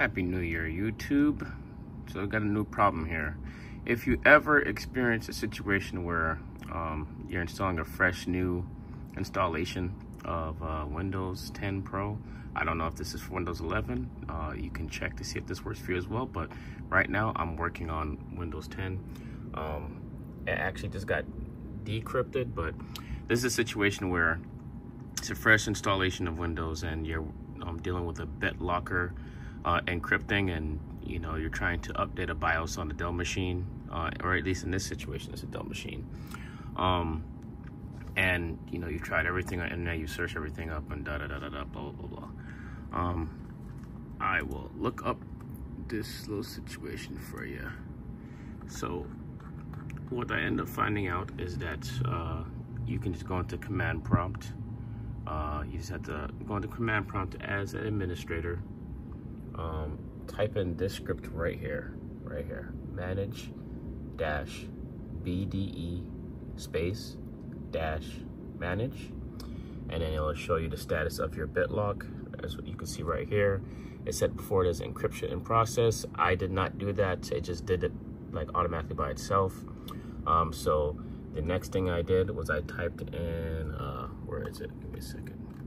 Happy New Year, YouTube. So I've got a new problem here. If you ever experience a situation where um, you're installing a fresh new installation of uh, Windows 10 Pro, I don't know if this is for Windows 11. Uh, you can check to see if this works for you as well. But right now I'm working on Windows 10. Um, it actually just got decrypted, but this is a situation where it's a fresh installation of Windows and you're um, dealing with a BitLocker uh, encrypting and you know you're trying to update a BIOS on a Dell machine uh, or at least in this situation it's a Dell machine. Um, and you know you tried everything on internet you search everything up and da da da da da blah blah blah um, I will look up this little situation for you so what I end up finding out is that uh, you can just go into command prompt. Uh, you just have to go into command prompt as an administrator um, type in this script right here, right here, manage dash BDE space dash manage, and then it'll show you the status of your BitLock. As you can see right here, it said before it is encryption in process. I did not do that. It just did it like automatically by itself. Um, so the next thing I did was I typed in, uh, where is it? Give me a second.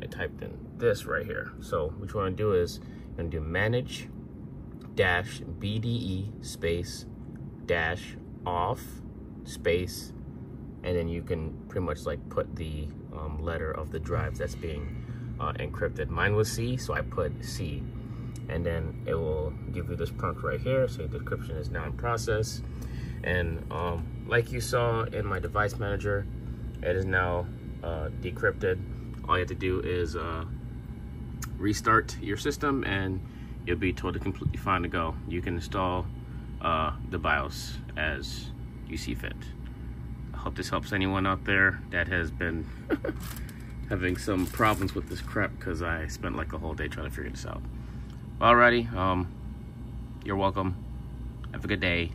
I typed in this right here. So what you want to do is you're going to do manage dash BDE space dash off space and then you can pretty much like put the um, letter of the drive that's being uh, encrypted. Mine was C, so I put C. And then it will give you this prompt right here. So the decryption is now in process. And um, like you saw in my device manager, it is now uh, decrypted all you have to do is uh, restart your system and you'll be totally completely fine to go. You can install uh, the BIOS as you see fit. I hope this helps anyone out there that has been having some problems with this crap because I spent like a whole day trying to figure this out. Alrighty, um, you're welcome. Have a good day.